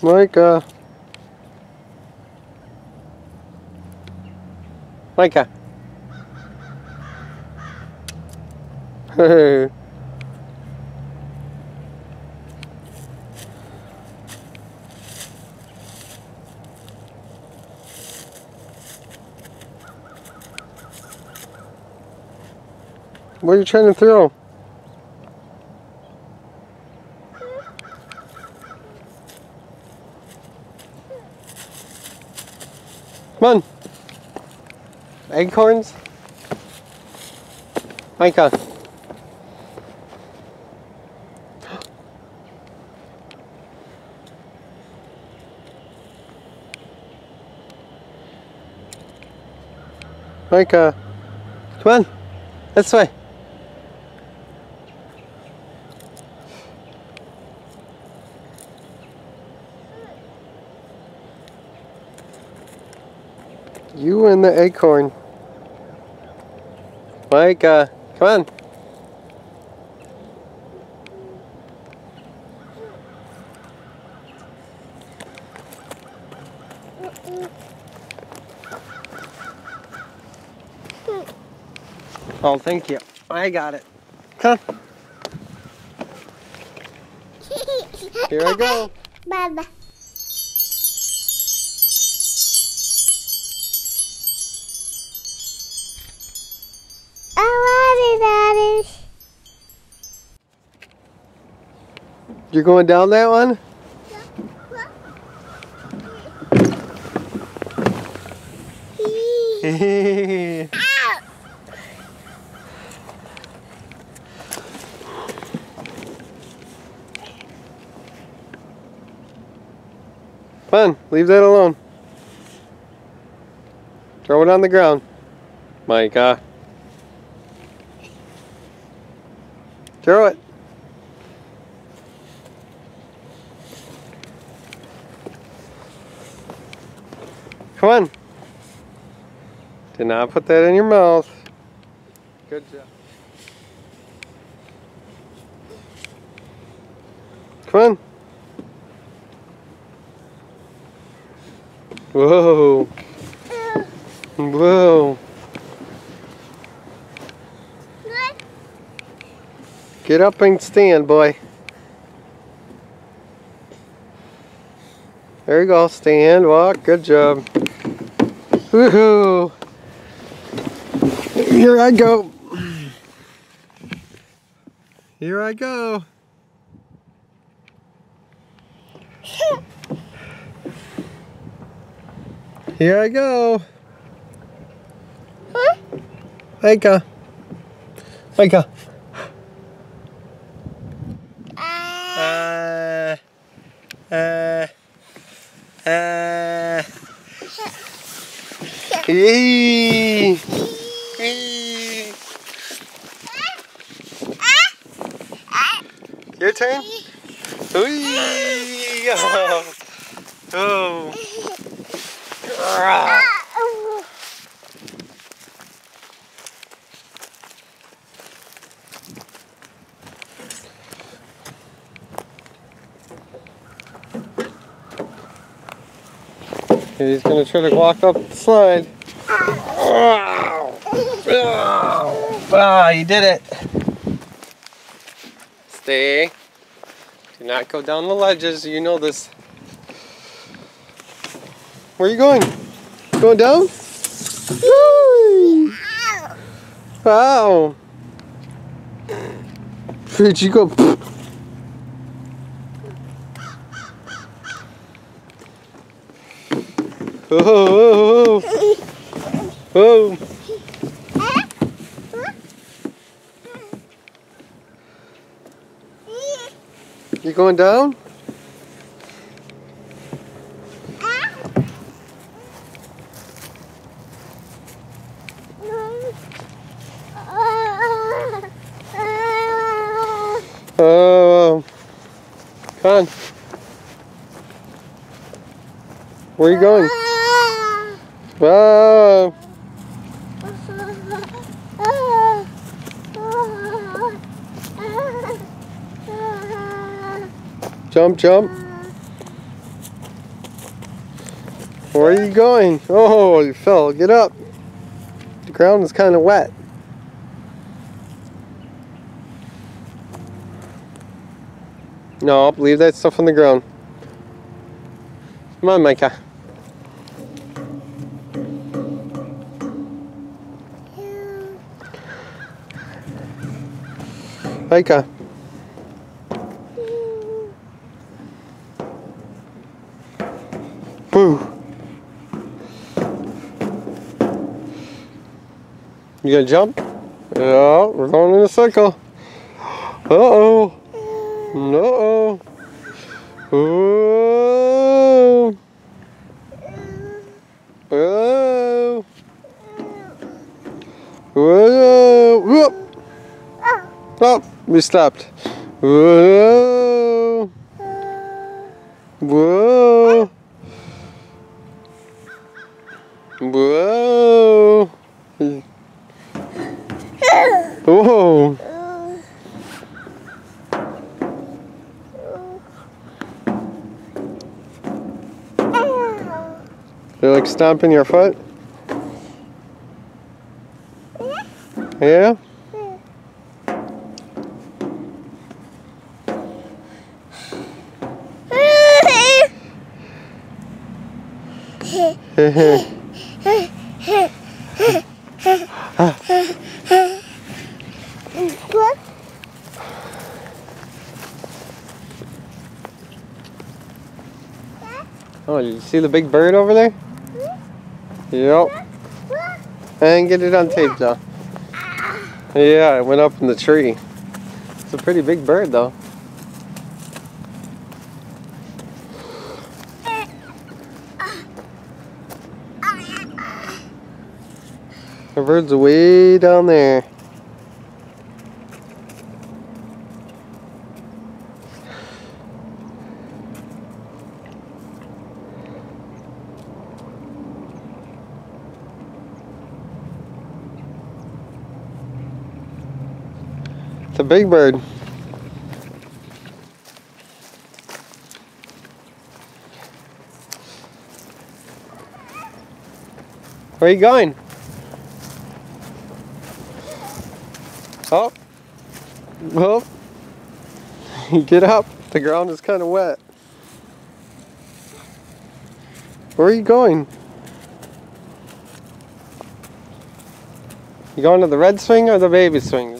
Micah. Micah. Hey. What are you trying to throw? Come on. Acorns? Micah. Micah. Come on. This way. And the acorn. Micah, come on. Oh, thank you. I got it. Come. Here I go. Baba. You're going down that one? On, leave that alone. Throw it on the ground. Micah. Throw it. Come on. Do not put that in your mouth. Good job. Come on. Whoa. Whoa. Get up and stand, boy. There you go. Stand, walk. Good job. Woohoo. Here I go. Here I go. Here I go. Huh? Micah. Ah. Uh, uh, uh. Eee. Eee. Your turn. Whee! Oh. He's gonna try to walk up the slide. Ah, you did it. Stay. Do not go down the ledges. You know this. Where are you going? Going down? Woo! Wow. Where'd you go? Oh, oh, oh. You going down? Oh, come on. Where are you going? Uh, wow. Jump, jump. Where are you going? Oh, you fell. Get up. The ground is kind of wet. No, leave that stuff on the ground. Come on, Micah. Micah. You gonna jump? Yeah, we're going in a circle. Uh-oh. No. Oh. Oh. Whoa. Whoop. Oh, we stopped. Whoa. Whoa. Whoa. Whoa. You like stomping your foot? Yeah? oh, did you see the big bird over there? Yep. And get it on tape though. Yeah, it went up in the tree. It's a pretty big bird though. The bird's way down there. It's a big bird. Where are you going? Oh. Well. Get up. The ground is kind of wet. Where are you going? You going to the red swing or the baby swings?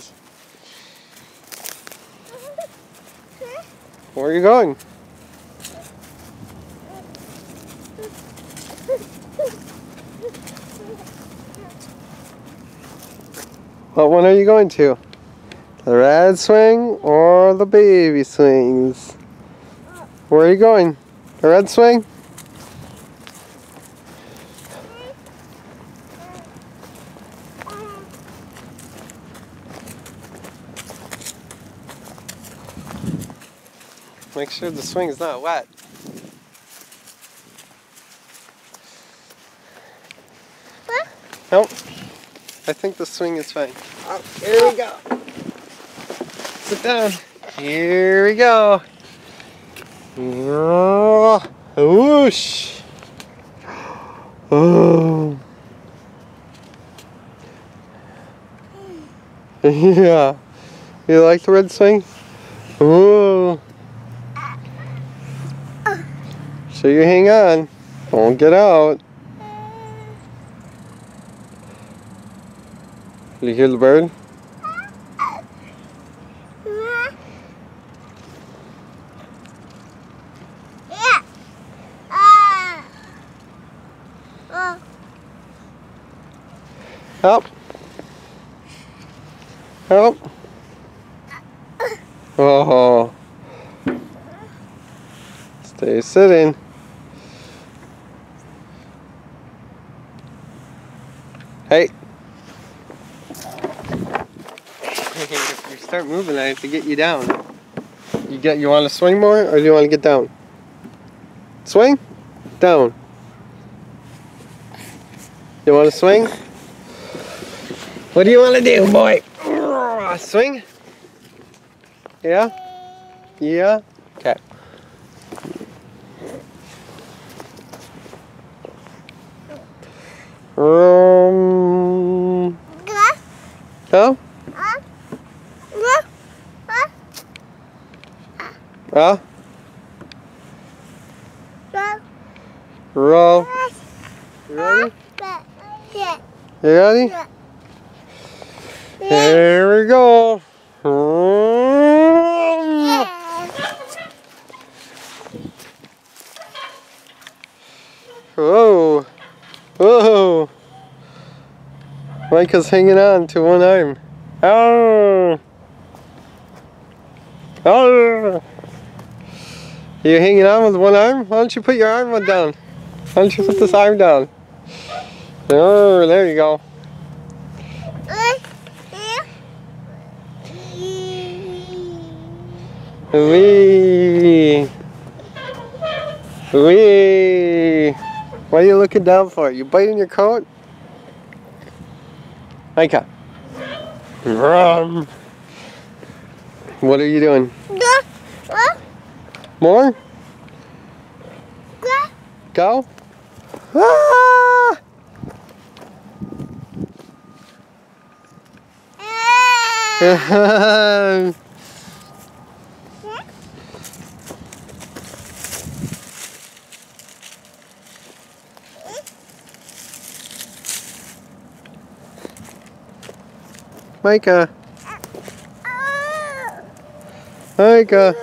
Where are you going? What one are you going to? The red swing or the baby swings? Where are you going? The red swing? Make sure the swing is not wet. What? Nope. I think the swing is fine. Oh, here we go. Sit down. Here we go. Whoosh. Oh. Yeah. You like the red swing? Ooh. So you hang on. Don't get out. You hear the bird? Help. Help. Oh. Stay sitting. Hey. If you start moving, I have to get you down. You get you want to swing more or do you want to get down? Swing? Down. You want to swing? What do you want to do, boy? Swing? Yeah? Yeah? Okay. Um, Ga. huh? Ah. Ga. Ah. Huh? Ga. Roll. Ah. You ready? Ga. Yeah. You ready? Yeah. Here we go. Whoa. Whoa. Micah's hanging on to one arm. Oh. Oh. You're hanging on with one arm? Why don't you put your arm one down? Why don't you put this arm down? Oh, there you go. Wee. Wee. What are you looking down for? You biting your coat? Micah. Rum. What are you doing? More? Go? Ah! Micah. Micah.